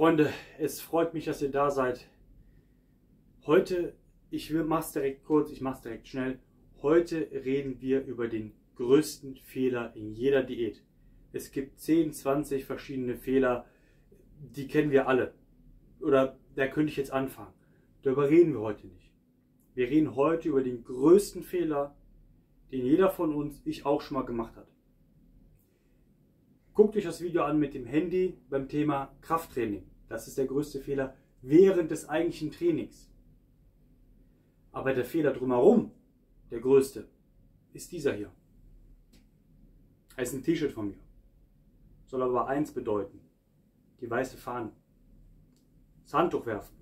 Freunde, es freut mich, dass ihr da seid. Heute, ich mache es direkt kurz, ich mache es direkt schnell. Heute reden wir über den größten Fehler in jeder Diät. Es gibt 10, 20 verschiedene Fehler, die kennen wir alle. Oder da könnte ich jetzt anfangen. Darüber reden wir heute nicht. Wir reden heute über den größten Fehler, den jeder von uns, ich auch schon mal gemacht hat. Guckt euch das Video an mit dem Handy beim Thema Krafttraining. Das ist der größte Fehler während des eigentlichen Trainings. Aber der Fehler drumherum, der größte, ist dieser hier. Das ist ein T-Shirt von mir. Soll aber eins bedeuten. Die weiße Fahne. Das Handtuch werfen.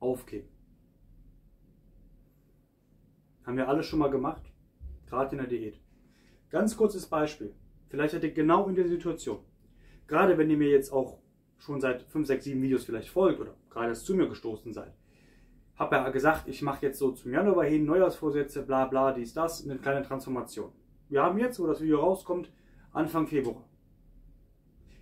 Aufgeben. Haben wir alle schon mal gemacht. Gerade in der Diät. Ganz kurzes Beispiel. Vielleicht seid ihr genau in der Situation. Gerade wenn ihr mir jetzt auch schon seit 5, 6, 7 Videos vielleicht folgt oder gerade erst zu mir gestoßen seid. Habe ja gesagt, ich mache jetzt so zum Januar hin Neujahrsvorsätze, bla bla, dies, das, eine kleine Transformation. Wir haben jetzt, wo das Video rauskommt, Anfang Februar.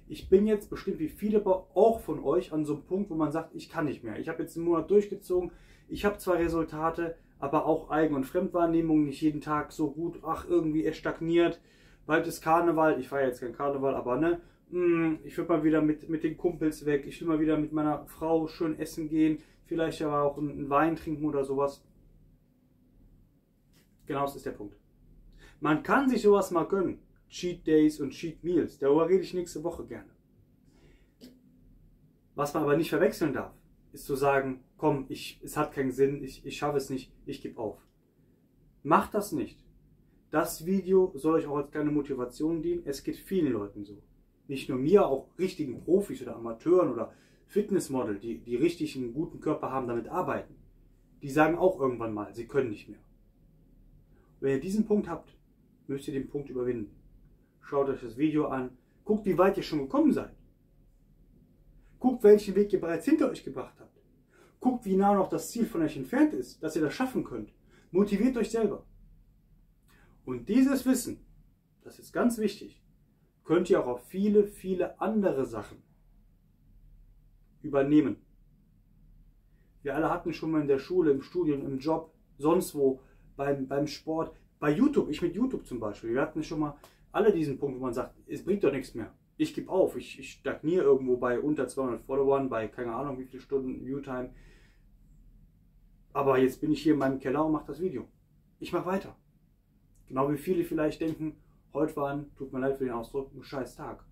Ich bin jetzt bestimmt wie viele auch von euch an so einem Punkt, wo man sagt, ich kann nicht mehr. Ich habe jetzt einen Monat durchgezogen, ich habe zwar Resultate, aber auch Eigen- und Fremdwahrnehmung nicht jeden Tag so gut, ach irgendwie es stagniert bald ist Karneval, ich feiere jetzt kein Karneval, aber ne, hm, ich würde mal wieder mit, mit den Kumpels weg, ich will mal wieder mit meiner Frau schön essen gehen, vielleicht aber auch einen Wein trinken oder sowas. Genau das ist der Punkt. Man kann sich sowas mal gönnen. Cheat Days und Cheat Meals. Darüber rede ich nächste Woche gerne. Was man aber nicht verwechseln darf, ist zu sagen, komm, ich, es hat keinen Sinn, ich, ich schaffe es nicht, ich gebe auf. Macht das nicht. Das Video soll euch auch als kleine Motivation dienen. Es geht vielen Leuten so. Nicht nur mir, auch richtigen Profis oder Amateuren oder Fitnessmodel, die, die richtig einen guten Körper haben, damit arbeiten. Die sagen auch irgendwann mal, sie können nicht mehr. Wenn ihr diesen Punkt habt, müsst ihr den Punkt überwinden. Schaut euch das Video an, guckt, wie weit ihr schon gekommen seid. Guckt, welchen Weg ihr bereits hinter euch gebracht habt. Guckt, wie nah noch das Ziel von euch entfernt ist, dass ihr das schaffen könnt. Motiviert euch selber. Und dieses Wissen, das ist ganz wichtig, könnt ihr auch auf viele, viele andere Sachen übernehmen. Wir alle hatten schon mal in der Schule, im Studium, im Job, sonst wo, beim, beim Sport, bei YouTube, ich mit YouTube zum Beispiel, wir hatten schon mal alle diesen Punkt, wo man sagt, es bringt doch nichts mehr. Ich gebe auf, ich, ich stagniere irgendwo bei unter 200 Followern, bei keine Ahnung wie viele Stunden Viewtime. Aber jetzt bin ich hier in meinem Keller und mache das Video. Ich mache weiter. Genau wie viele vielleicht denken, heute war ein, tut mir leid für den Ausdruck, ein scheiß Tag.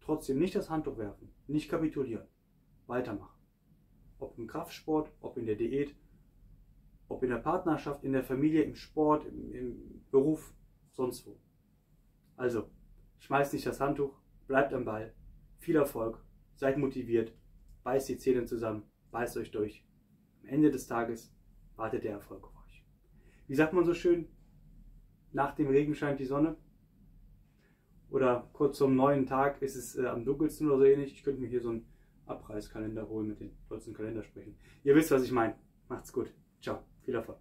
Trotzdem nicht das Handtuch werfen, nicht kapitulieren, weitermachen. Ob im Kraftsport, ob in der Diät, ob in der Partnerschaft, in der Familie, im Sport, im, im Beruf, sonst wo. Also, schmeißt nicht das Handtuch, bleibt am Ball, viel Erfolg, seid motiviert, beißt die Zähne zusammen, beißt euch durch. Am Ende des Tages wartet der Erfolg auf euch. Wie sagt man so schön, nach dem Regen scheint die Sonne. Oder kurz zum neuen Tag ist es äh, am dunkelsten oder so ähnlich. Ich könnte mir hier so einen Abreißkalender holen, mit den Leuten Kalender sprechen. Ihr wisst, was ich meine. Macht's gut. Ciao. Viel Erfolg.